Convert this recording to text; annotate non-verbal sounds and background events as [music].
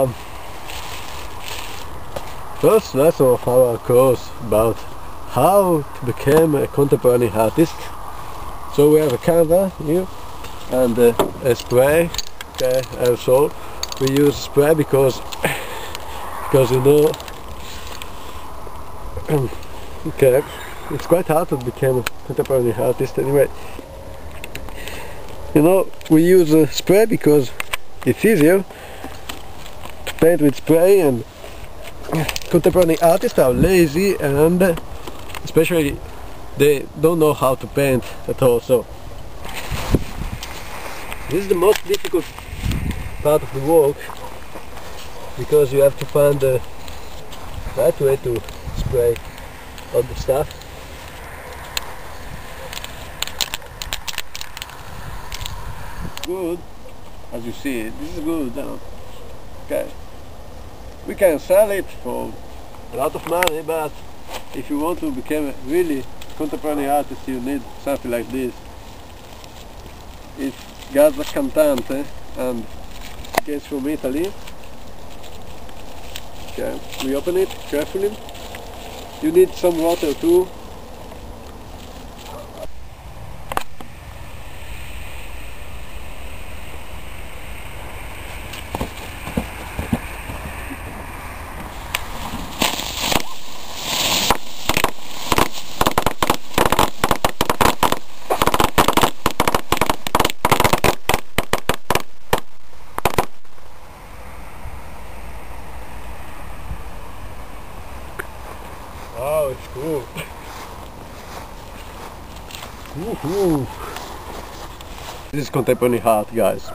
Um, first lesson of our course about how to become a contemporary artist. So we have a canvas here and uh, a spray, okay, aerosol. We use spray because [coughs] because you know [coughs] okay it's quite hard to become a contemporary artist anyway. You know we use uh, spray because it's easier with spray and contemporary artists are lazy and especially they don't know how to paint at all so this is the most difficult part of the work because you have to find the right way to spray all the stuff. Good as you see this is good okay we can sell it for a lot of money, but if you want to become a really contemporary artist, you need something like this. It's Gazza Cantante and it's from Italy. Okay, we open it carefully. You need some water too, Oh, it's cool. This is contemporary art, guys.